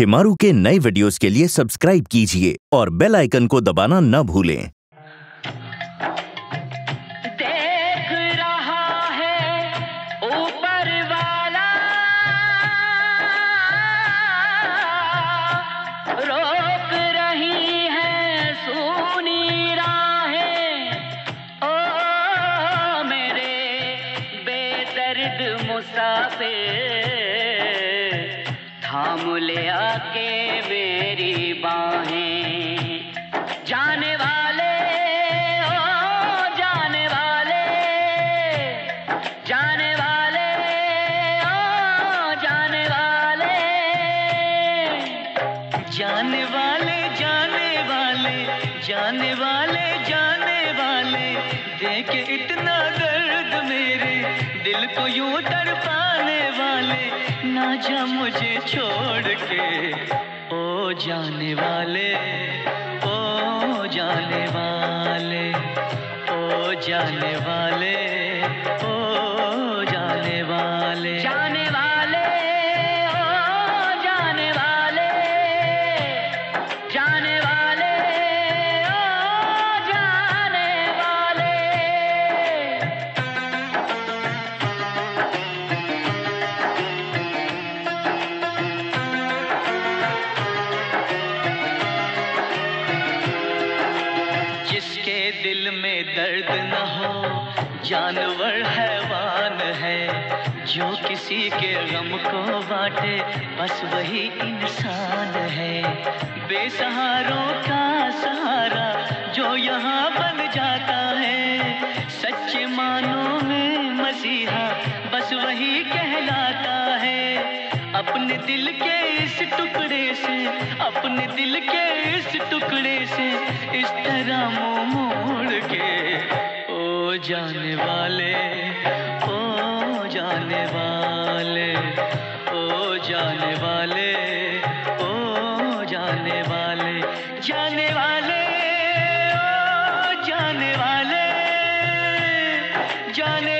शिमारू के नए वीडियोस के लिए सब्सक्राइब कीजिए और बेल आइकन को दबाना न भूलें। मुसाफिर। थाम ले आके मेरी बाहें। जाने वाले, ओ, जाने वाले जाने वाले, ओ, जाने वाले। जाने वाले जाने वाले जाने वाले जाने वाले, देख इतना दिल को यूँ पाने वाले, ना जा मुझे छोड़ के। ओ जाने वाले, ओ जाने वाले, ओ जाने वाले। दर्द न हो, जानवर हैवान है। जो किसी के गम को बांटे, बस वही इंसान है। बेसहारों का सहारा जो यहाँ बन जाता है। सच्चे मानों में मसीहा, बस वही कहलाता अपने दिल के इस टुकड़े से, अपने दिल के इस टुकड़े से, इस तरह मुँह मोड़ के, ओ जाने वाले, ओ जाने वाले, ओ जाने वाले, ओ जाने वाले जाने वाले, ओ जाने वाले, जाने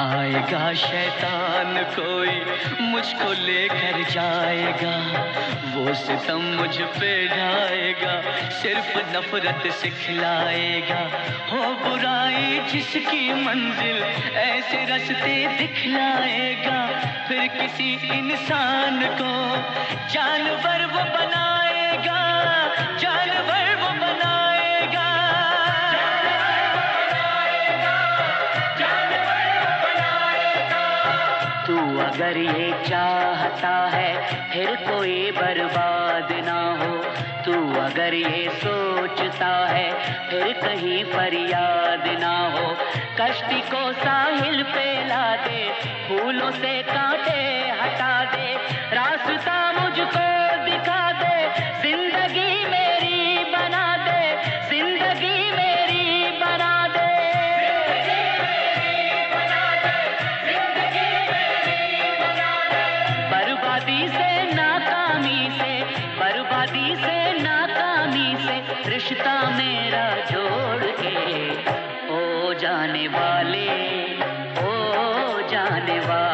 आएगा शैतान कोई, मुझको लेकर जाएगा। वो सितम मुझ पे ढाएगा, सिर्फ़ नफरत सिखलाएगा। हो बुराई जिसकी मंजिल, ऐसे रास्ते दिखलाएगा। फिर किसी इंसान को जानवर वो बनाएगा, जानवर अगर ये चाहता है, फिर कोई बर्बाद ना हो। तू अगर ये सोचता है, फिर कहीं फरियाद ना हो। कश्ती को साहिल पे ला दे फूलों से कांट जाने वाला